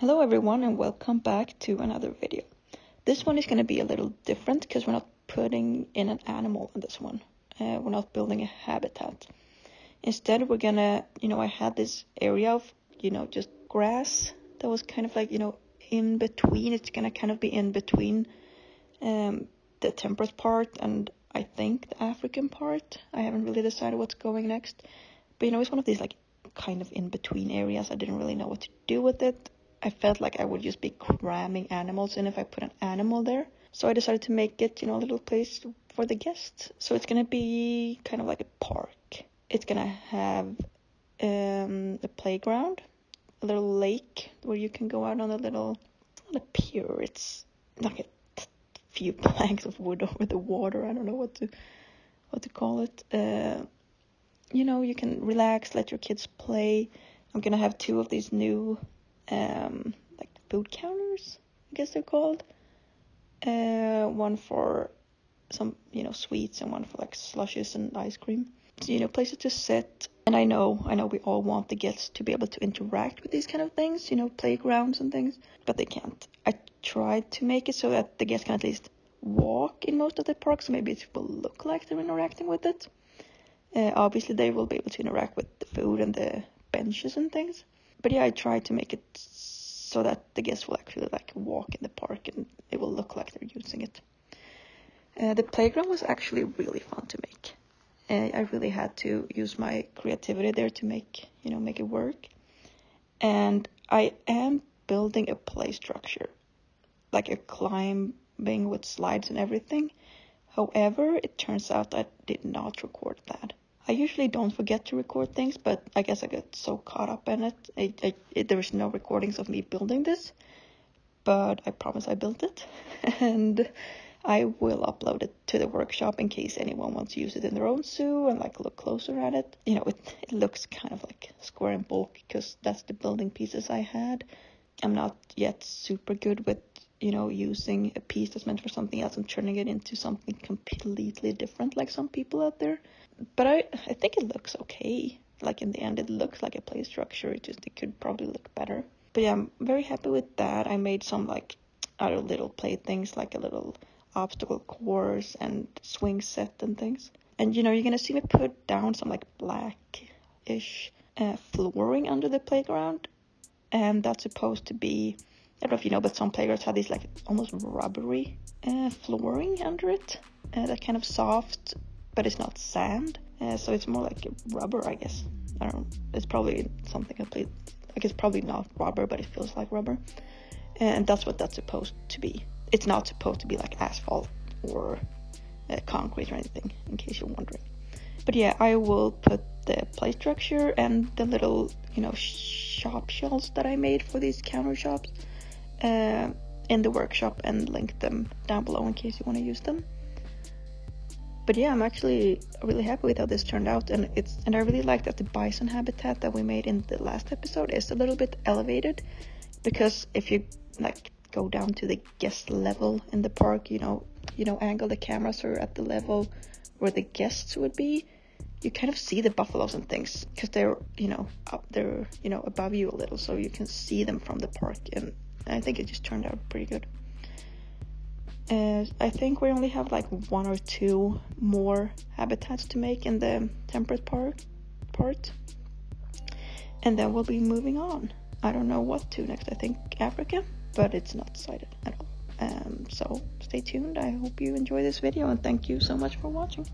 Hello everyone and welcome back to another video. This one is going to be a little different because we're not putting in an animal in this one. Uh, we're not building a habitat. Instead we're gonna, you know, I had this area of, you know, just grass that was kind of like, you know, in between. It's gonna kind of be in between um, the temperate part and I think the African part. I haven't really decided what's going next. But you know, it's one of these like kind of in between areas. I didn't really know what to do with it I felt like I would just be cramming animals in if I put an animal there. So I decided to make it, you know, a little place for the guests. So it's gonna be kind of like a park. It's gonna have um, a playground, a little lake where you can go out on a little, not a pier. It's like a few planks of wood over the water. I don't know what to what to call it. Uh, you know, you can relax, let your kids play. I'm gonna have two of these new um, like food counters, I guess they're called. Uh, one for some, you know, sweets and one for like slushes and ice cream. So, you know, places to sit. And I know, I know we all want the guests to be able to interact with these kind of things, you know, playgrounds and things, but they can't. I tried to make it so that the guests can at least walk in most of the parks, so maybe it will look like they're interacting with it. Uh, obviously, they will be able to interact with the food and the benches and things but yeah, I tried to make it so that the guests will actually like walk in the park and it will look like they're using it. Uh, the playground was actually really fun to make. Uh, I really had to use my creativity there to make you know make it work. And I am building a play structure, like a climbing with slides and everything. However, it turns out I did not record that. I usually don't forget to record things, but I guess I got so caught up in it. I, I, it there was no recordings of me building this, but I promise I built it, and I will upload it to the workshop in case anyone wants to use it in their own zoo and like look closer at it. You know, it, it looks kind of like square and bulk because that's the building pieces I had. I'm not yet super good with you know, using a piece that's meant for something else and turning it into something completely different, like some people out there. But I, I think it looks okay. Like in the end, it looks like a play structure. It just it could probably look better. But yeah, I'm very happy with that. I made some like other little play things, like a little obstacle course and swing set and things. And you know, you're gonna see me put down some like black-ish uh, flooring under the playground, and that's supposed to be I don't know if you know, but some playgrounds have these like almost rubbery uh, flooring under it. Uh, that kind of soft, but it's not sand. Uh, so it's more like rubber, I guess. I don't. It's probably something complete. Like it's probably not rubber, but it feels like rubber. And that's what that's supposed to be. It's not supposed to be like asphalt or uh, concrete or anything, in case you're wondering. But yeah, I will put the play structure and the little, you know, shop shells that I made for these counter shops uh, in the workshop and link them down below in case you want to use them. But yeah, I'm actually really happy with how this turned out, and it's and I really like that the bison habitat that we made in the last episode is a little bit elevated, because if you like go down to the guest level in the park, you know, you know, angle the camera so at the level where the guests would be, you kind of see the buffaloes and things because they're you know up they're you know above you a little, so you can see them from the park and I think it just turned out pretty good. Uh, I think we only have like one or two more habitats to make in the temperate part, part, and then we'll be moving on. I don't know what to next. I think Africa, but it's not decided at all. Um, so stay tuned. I hope you enjoy this video and thank you so much for watching.